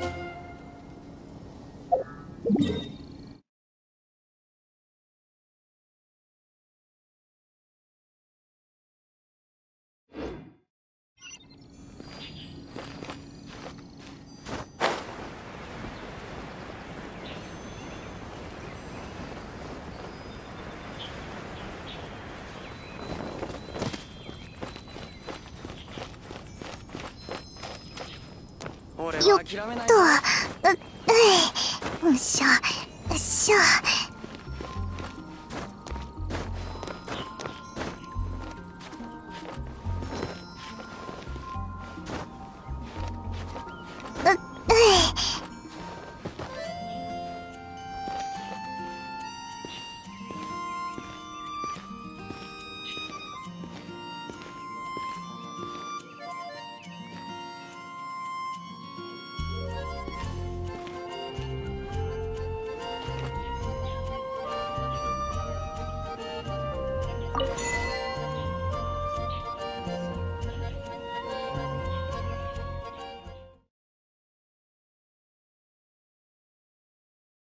you よっと。ううっしょしょうっ。う